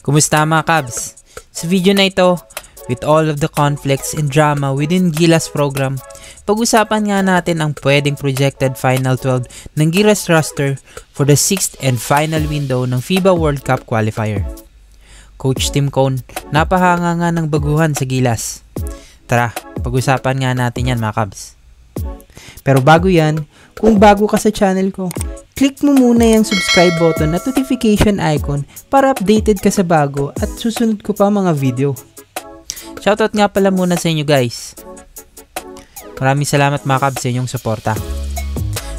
Kumusta mga Cubs? Sa video na ito, with all of the conflicts and drama within Gilas program, pag-usapan nga natin ang pwedeng projected Final 12 ng Gilas roster for the 6th and final window ng FIBA World Cup qualifier. Coach Tim Cone, napahanga nga ng baguhan sa Gilas. Tara, pag-usapan nga natin yan mga Cubs. Pero bago yan, kung bago ka sa channel ko, click mo muna yung subscribe button at notification icon para updated ka sa bago at susunod ko pa mga video. Shoutout nga pala muna sa inyo guys. Maraming salamat mga kabs sa inyong suporta.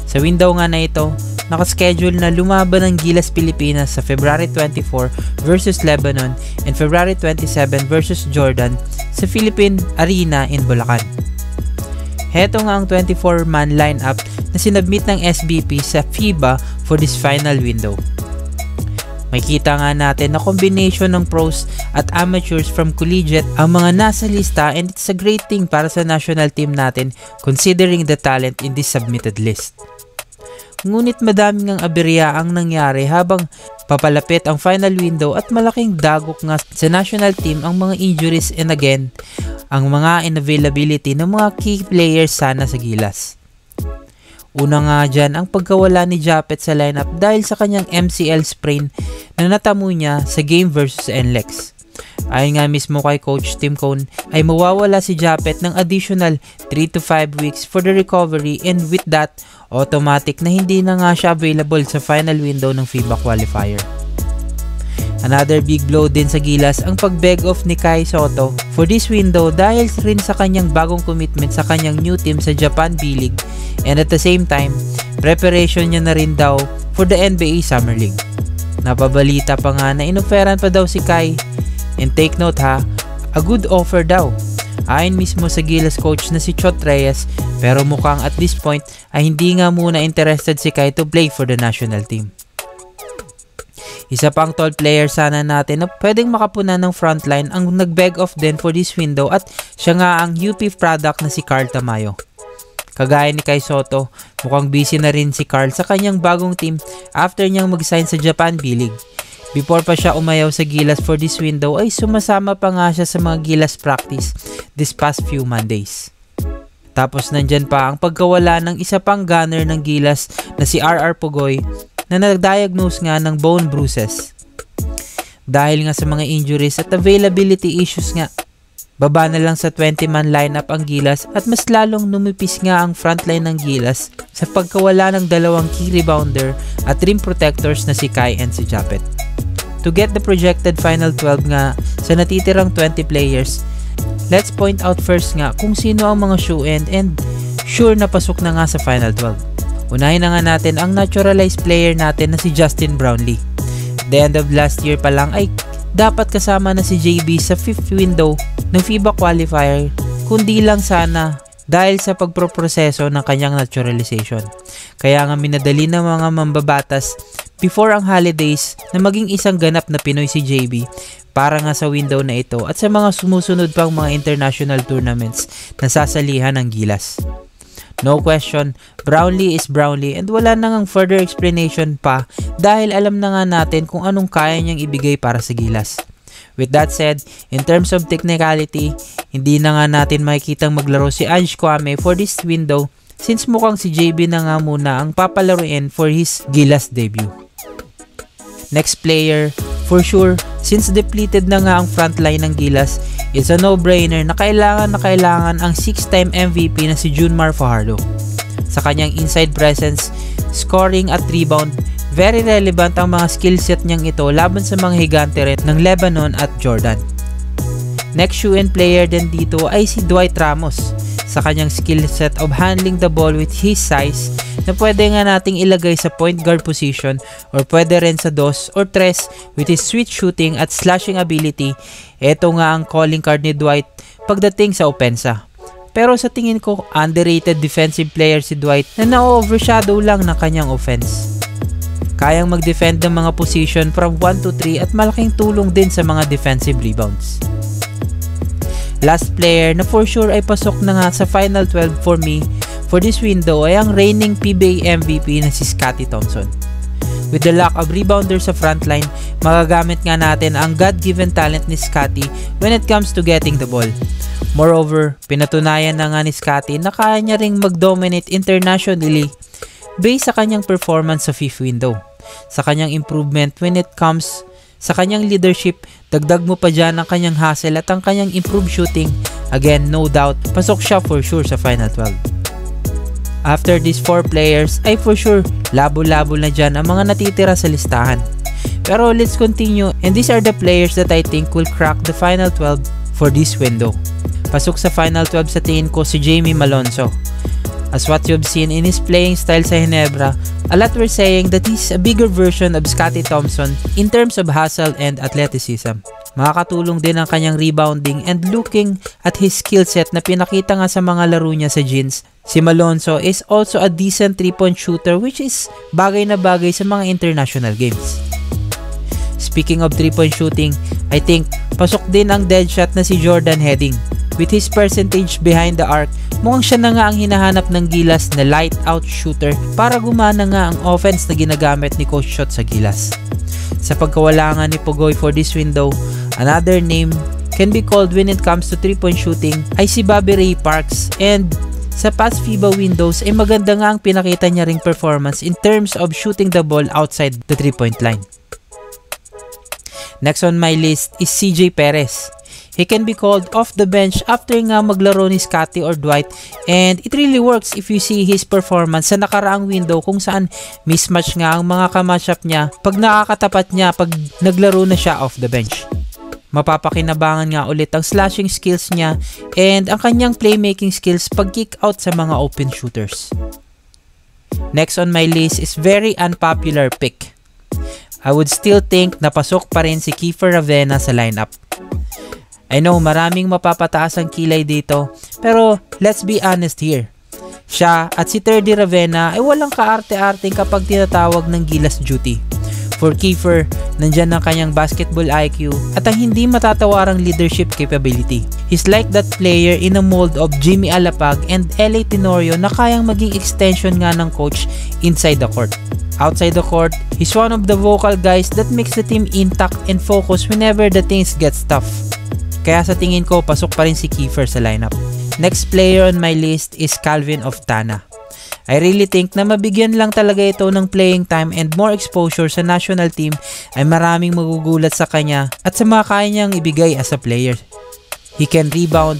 Sa window nga na ito, nakaschedule na lumaban ng Gilas Pilipinas sa February 24 versus Lebanon and February 27 versus Jordan sa Philippine Arena in Bulacan. Heto nga ang 24-man lineup na sinubmit ng SBP sa FIBA for this final window. Makita nga natin na combination ng pros at amateurs from collegiate ang mga nasa lista and it's a great thing para sa national team natin considering the talent in this submitted list. Ngunit madaming ang aberya ang nangyari habang papalapit ang final window at malaking dagok nga sa national team ang mga injuries and again, ang mga inavailability ng mga key players sana sa gilas. Una nga dyan ang pagkawala ni Japet sa lineup dahil sa kanyang MCL sprain na natamo niya sa game versus NLEX. Ayon nga mismo kay Coach Tim Cone ay mawawala si Japet ng additional 3 to 5 weeks for the recovery and with that, automatic na hindi na nga siya available sa final window ng FIBA qualifier. Another big blow din sa Gilas ang pag-beg off ni Kai Soto for this window dahil rin sa kanyang bagong commitment sa kanyang new team sa Japan B-League and at the same time, preparation niya na rin daw for the NBA Summer League. Napabalita pa nga na inoferan pa daw si Kai and take note ha, a good offer daw. Ayon mismo sa Gilas coach na si Chot Reyes pero mukhang at this point ay hindi nga muna interested si Kai to play for the national team. Isa pang tall player sana natin na pwedeng makapunan ng frontline ang nag-beg off din for this window at siya nga ang UP product na si Carl Tamayo. Kagaya ni Kai Soto, mukhang busy na rin si Carl sa kanyang bagong team after niyang mag-sign sa Japan B-League. Before pa siya umayaw sa Gilas for this window ay sumasama pa nga siya sa mga Gilas practice this past few Mondays. Tapos nandyan pa ang pagkawala ng isa pang gunner ng Gilas na si RR Pugoy na nag-diagnose nga ng bone bruises. Dahil nga sa mga injuries at availability issues nga, baba na lang sa 20-man lineup ang Gilas at mas lalong numipis nga ang frontline ng Gilas sa pagkawala ng dalawang key rebounder at rim protectors na si Kai and si Japet. To get the projected final 12 nga sa natitirang 20 players, let's point out first nga kung sino ang mga shoe-in and sure na pasok na nga sa final 12. Unahin na nga natin ang naturalized player natin na si Justin Brownlee. The end of last year pa lang ay dapat kasama na si JB sa 5th window ng FIBA qualifier kundi lang sana dahil sa pagproproseso ng kanyang naturalization. Kaya nga minadali ng mga mambabatas before ang holidays na maging isang ganap na Pinoy si JB para nga sa window na ito at sa mga sumusunod pang mga international tournaments na sasalihan ng Gilas. No question, Brownlee is Brownlee and wala na ngang further explanation pa dahil alam na nga natin kung anong kaya niyang ibigay para sa Gilas. With that said, in terms of technicality, hindi na nga natin makikitang maglaro si Ange Kwame for this window since mukhang si JB na nga muna ang papalaruin for his Gilas debut. Next player, for sure, since depleted na nga ang frontline ng Gilas, It's a no-brainer na kailangan na kailangan ang 6-time MVP na si Junmar Fajardo. Sa kanyang inside presence, scoring at rebound, very relevant ang mga skill set niyang ito laban sa mga higante rin ng Lebanon at Jordan. Next shoe-in player din dito ay si Dwight Ramos sa kanyang skill set of handling the ball with his size na pwede nga nating ilagay sa point guard position or pwede rin sa dos or tres with his sweet shooting at slashing ability. Ito nga ang calling card ni Dwight pagdating sa opensa. Pero sa tingin ko, underrated defensive player si Dwight na na-overshadow lang ng kanyang offense. Kayang mag-defend ng mga position from 1 to 3 at malaking tulong din sa mga defensive rebounds. Last player na for sure ay pasok na nga sa Final 12 for me for this window ay ang reigning PBA MVP na si Scottie Thompson. With the lack of rebounder sa frontline, magagamit nga natin ang God-given talent ni Scotty when it comes to getting the ball. Moreover, pinatunayan na nga ni Scotty na kaya niya ring mag-dominate internationally based sa kanyang performance sa fifth window. Sa kanyang improvement when it comes sa kanyang leadership, dagdag mo pa dyan ang kanyang hustle at ang kanyang improved shooting. Again, no doubt, pasok siya for sure sa Final 12. After these 4 players ay for sure labo-labo na dyan ang mga natitira sa listahan. Pero let's continue and these are the players that I think will crack the final 12 for this window. Pasok sa final 12 sa tingin ko si Jamie Malonzo. As what you've seen in his playing style sa Hinebra, a lot were saying that he's a bigger version of Scotty Thompson in terms of hustle and athleticism. Makakatulong din ang kanyang rebounding and looking at his skill set na pinakita nga sa mga laro niya sa jeans. Si Malonzo is also a decent 3-point shooter which is bagay na bagay sa mga international games. Speaking of 3-point shooting, I think pasok din ang dead shot na si Jordan Heading. With his percentage behind the arc, mukhang siya na nga ang hinahanap ng Gilas na light out shooter para gumana nga ang offense na ginagamit ni Coach Shot sa Gilas. Sa pagkawala nga ni Pogoy for this window, another name can be called when it comes to 3-point shooting ay si Bobby Ray Parks and sa past FIBA windows ay maganda nga ang pinakita niya ring performance in terms of shooting the ball outside the 3-point line. Next on my list is CJ Perez. He can be called off the bench after nga maglaro ni Scotty or Dwight and it really works if you see his performance sa nakaraang window kung saan mismatch nga ang mga kamatchup niya pag nakakatapat niya pag naglaro na siya off the bench. Mapapakinabangan nga ulit ang slashing skills niya and ang kanyang playmaking skills pag kick out sa mga open shooters. Next on my list is very unpopular pick. I would still think na pasok pa rin si Kiefer Ravena sa lineup. I know maraming mapapataas ang kilay dito, pero let's be honest here. Siya at si Terdy Ravenna ay walang kaarte-arting kapag tinatawag ng Gilas duty. For Kiefer, nandyan ang kanyang basketball IQ at ang hindi matatawarang leadership capability. He's like that player in a mold of Jimmy Alapag and LA Tenorio na kayang maging extension nga ng coach inside the court. Outside the court, he's one of the vocal guys that makes the team intact and focus whenever the things get tough. Kaya sa tingin ko, pasok pa rin si Kiefer sa lineup. Next player on my list is Calvin of Tana. I really think na mabigyan lang talaga ito ng playing time and more exposure sa national team ay maraming magugulat sa kanya at sa mga kaya niyang ibigay as a player. He can rebound,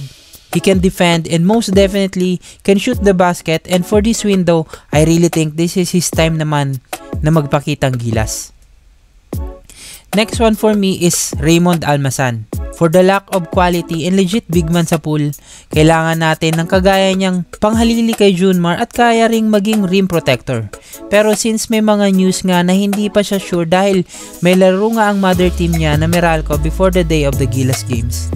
he can defend, and most definitely can shoot the basket and for this window, I really think this is his time naman na magpakitang gilas. Next one for me is Raymond Almasan. For the lack of quality and legit big man sa pool, kailangan natin ng kagaya niyang panghalili kay Junmar at kaya ring maging rim protector. Pero since may mga news nga na hindi pa siya sure dahil may laro nga ang mother team niya na Meralco before the day of the Gilas Games.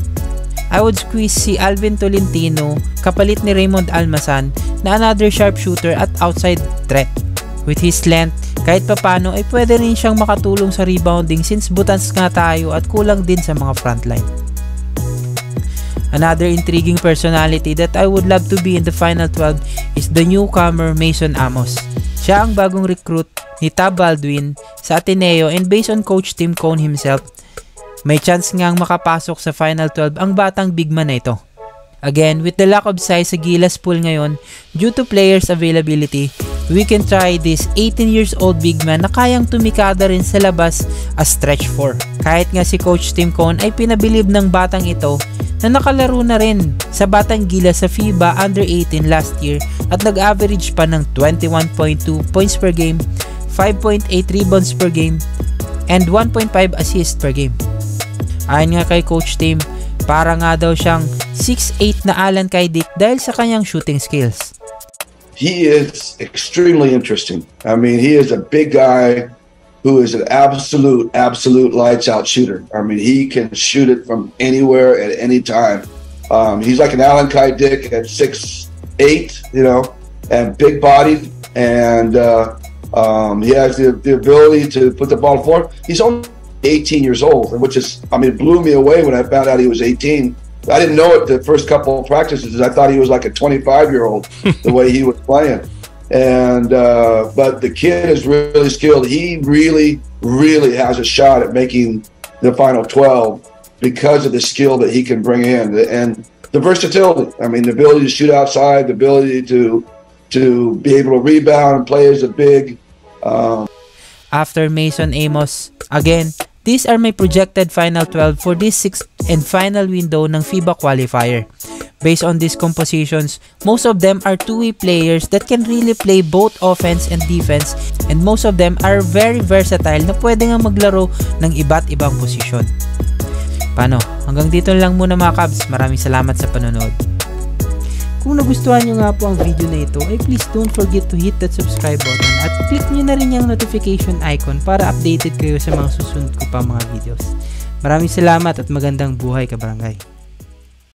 I would squeeze si Alvin Tolentino kapalit ni Raymond Almasan na another sharpshooter at outside threat. With his length, kahit papano ay pwede rin siyang makatulong sa rebounding since butans nga tayo at kulang din sa mga frontline. Another intriguing personality that I would love to be in the Final 12 is the newcomer Mason Amos. Siya ang bagong recruit ni Tab Baldwin sa Ateneo and based on Coach Tim Cone himself, may chance ngang makapasok sa Final 12 ang batang big man na ito. Again, with the lack of size sa Gilas pool ngayon, due to players availability, we can try this 18 years old big man na kayang tumikada rin sa labas as stretch 4. Kahit nga si Coach Tim Cone ay pinabilib ng batang ito na nakalaro na rin sa Batang Gila sa FIBA Under 18 last year at nag-average pa ng 21.2 points per game, 5.8 rebounds per game, and 1.5 assists per game. Ayon nga kay Coach Tim, para nga daw siyang 6'8 na Alan Kaidik dahil sa kanyang shooting skills. he is extremely interesting. I mean, he is a big guy who is an absolute, absolute lights out shooter. I mean, he can shoot it from anywhere at any time. Um, he's like an Alan Kai Dick at six eight, you know, and big bodied, and uh, um, he has the, the ability to put the ball forward. He's only 18 years old, and which is, I mean, blew me away when I found out he was 18 I didn't know it the first couple of practices. I thought he was like a 25 year old the way he was playing. and uh, but the kid is really skilled. He really, really has a shot at making the final twelve because of the skill that he can bring in and the versatility. I mean, the ability to shoot outside, the ability to to be able to rebound and play as a big. Um, After Mason Amos, again, these are my projected final 12 for this sixth and final window ng FIBA qualifier. Based on these compositions, most of them are two-way players that can really play both offense and defense and most of them are very versatile na pwede nga maglaro ng iba't ibang posisyon. Paano? Hanggang dito lang muna mga Cubs. Maraming salamat sa panonood. Kung nagustuhan nyo nga po ang video na ito, ay please don't forget to hit that subscribe button at click nyo na rin yung notification icon para updated kayo sa mga susunod ko pa mga videos. Maraming salamat at magandang buhay kabarangay.